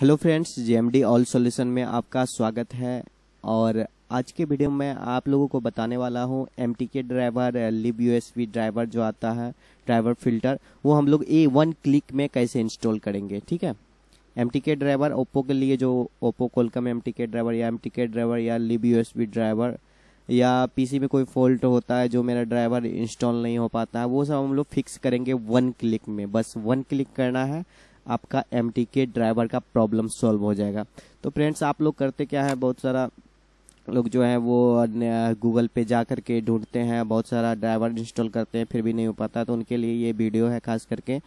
Hello friends, JMD all solution में आपका स्वागत है और आज के वीडियो में आप लोगों को बताने वाला हूँ M driver lib USB driver जो आता है, ड्राइवर फ़िल्टर, वो हम लोग ए वन क्लिक में कैसे इंस्टॉल करेंगे, ठीक है? एम ड्राइवर ओप्पो के लिए जो ओप्पो कोलकम एम ड्राइवर या एम ड्राइवर या लिब यूएसबी ड्राइवर या पीसी में कोई फॉल्ट होता है जो मेरा ड्राइवर इंस्टॉल नहीं हो पाता है वो सब हम लोग फिक्स करेंगे वन क्लिक में। बस वन क्लिक करना है आपका एम के ड्राइवर का प्रॉब्लम सॉल्व हो जाएगा। तो फ्रेंड्स आप लोग करते क्या है? बहुत सारा लोग जो है वो गूगल पे जा करके ढूंढते हैं, बहुत सारा ड्राइवर इंस्टॉल करते हैं, फिर भी नहीं हो पाता। तो उनके लिए ये वीडियो है खास करके।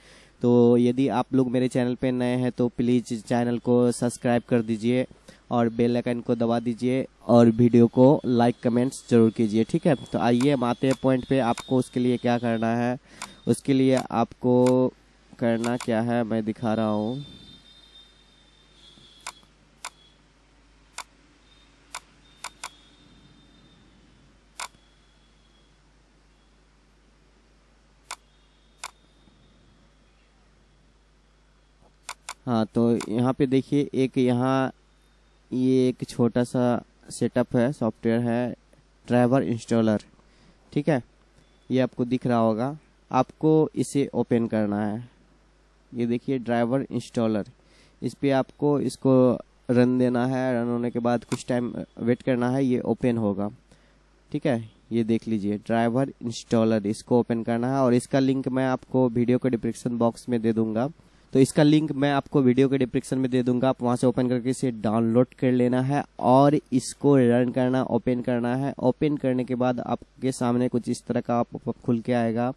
तो यदि आप लोग मेरे चैनल पे नए हैं तो प्लीज़ चैनल को सब्सक्राइब कर दीजिए और बेल आइकन को दबा दीजिए और वीडियो को लाइक कमेंट्स ज़रूर कीजिए, ठीक है? तो आइए, हम आते हैं पॉइंट पे। आपको उसके लिए क्या करना है? उसके लिए आपको करना क्या है, मैं दिखा रहा हूँ। हाँ तो यहाँ पे देखिए, एक यहाँ, ये एक छोटा सा सेटअप है सॉफ्टवेयर है ड्राइवर इंस्टॉलर ठीक है? ये आपको दिख रहा होगा। आपको इसे ओपन करना है। ये देखिए ड्राइवर इंस्टॉलर इस पर आपको इसको रन देना है। रन होने के बाद कुछ टाइम वेट करना है, ये ओपन होगा। ठीक है? ये देख लीजिए ड्राइवर इंस्टॉलर इसको ओपन करना है और इसका लिंक मैं आपको वीडियो के डिस्क्रिप्शन बॉक्स में दे दूँगा। तो इसका लिंक मैं आपको वीडियो के डिस्क्रिप्शन में दे दूँगा। आप वहाँ से ओपन करके इसे डाउनलोड कर लेना है और इसको रन करना ओपन करना है। ओपन करने के बाद आपके सामने कुछ इस तरह का आप खुल के आएगा।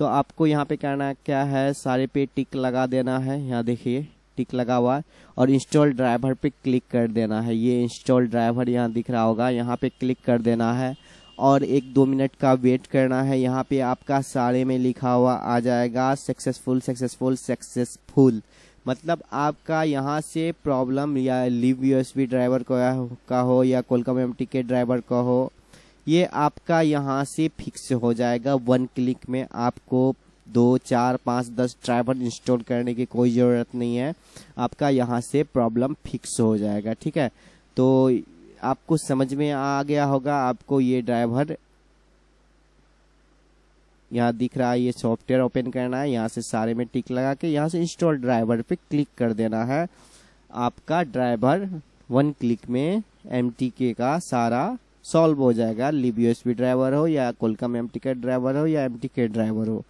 तो आपको यहाँ पे करना क्या है? सारे पे टिक लगा देना है। यहाँ देखिए, टिक लगा हुआ है। और इंस्टॉल ड्राइवर पे क्लिक कर देना है। ये इंस्टॉल ड्राइवर यहाँ दिख रहा होगा। यहाँ पे क्लिक कर देना है। और एक दो मिनट का वेट करना है। यहाँ पे आपका सारे में लिखा हुआ आ जाएगा सक्सेसफुल सक्सेसफुल सक्सेसफुल मतलब आपका यहाँ से प्रॉब्लम या लिव यूएसबी ड्राइवर का हो या कोलकम एम के ड्राइवर का हो ये आपका यहाँ से फिक्स हो जाएगा। वन क्लिक में आपको दो, चार, पाँच, दस ड्राइवर इंस्टॉल करने की कोई ज़रूरत नहीं है। आपका यहाँ से प्रॉब्लम फिक्स हो जाएगा, ठीक है? तो आपको समझ में आ गया होगा, आपको ये ड्राइवर यहाँ दिख रहा है, ये सॉफ्टवेयर ओपन करना है, यहाँ से सारे में टिक लगा के यहाँ से इंस्टॉल ड्राइवर पे क्लिक कर देना है। आपका ड्राइवर वन क्लिक में एम के सारा सॉल्व हो जाएगा। लिब यूएसबी ड्राइवर हो या कोलकम एम ड्राइवर हो या एम ड्राइवर हो।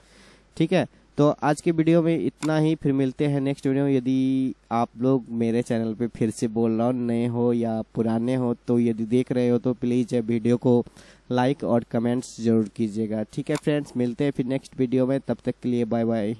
ठीक है? तो आज के वीडियो में इतना ही। फिर मिलते हैं नेक्स्ट वीडियो में। यदि आप लोग मेरे चैनल पे फिर से बोल रहा हूँ, नए हो या पुराने हो तो यदि देख रहे हो तो प्लीज़ वीडियो को लाइक और कमेंट्स ज़रूर कीजिएगा। ठीक है फ्रेंड्स मिलते हैं फिर नेक्स्ट वीडियो में। तब तक के लिए बाय बाय